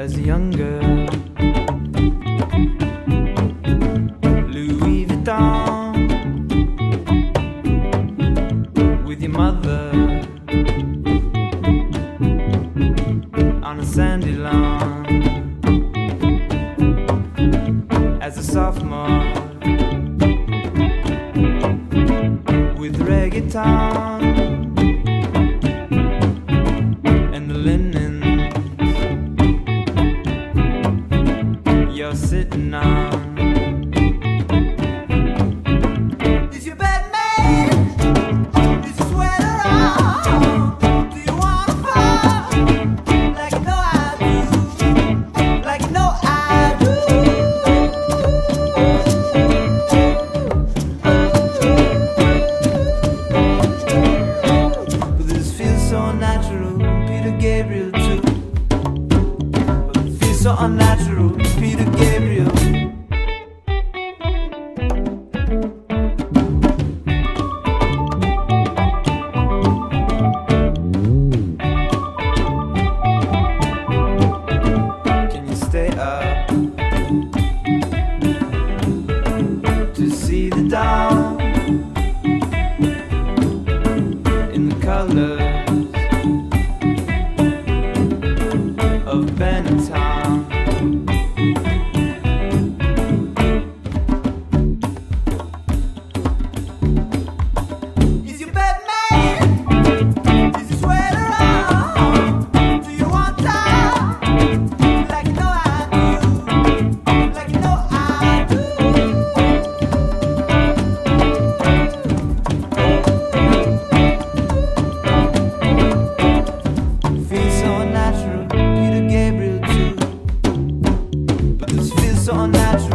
as a young girl. Louis Vuitton with your mother reggaeton and the linen you're sitting on. Peter Gabriel. Can you stay up to see the dawn in the colors of Benetton? so unnatural.